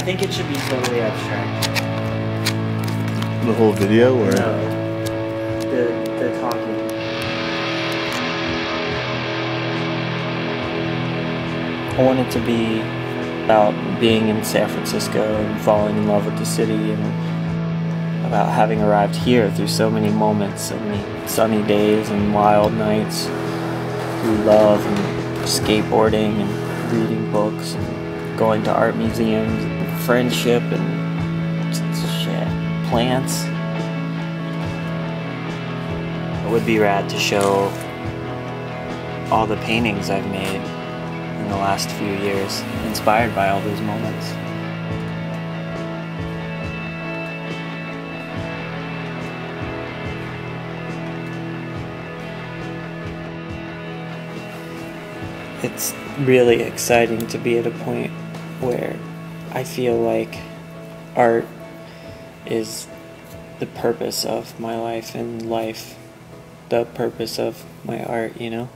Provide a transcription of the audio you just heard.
think it should be totally abstract. The whole video, or No. The the talking. I want it to be about being in San Francisco and falling in love with the city and about having arrived here through so many moments, so many sunny days and wild nights through love and skateboarding and reading books and going to art museums and friendship and shit, plants. It would be rad to show all the paintings I've made in the last few years, inspired by all those moments. It's really exciting to be at a point where I feel like art is the purpose of my life and life the purpose of my art, you know?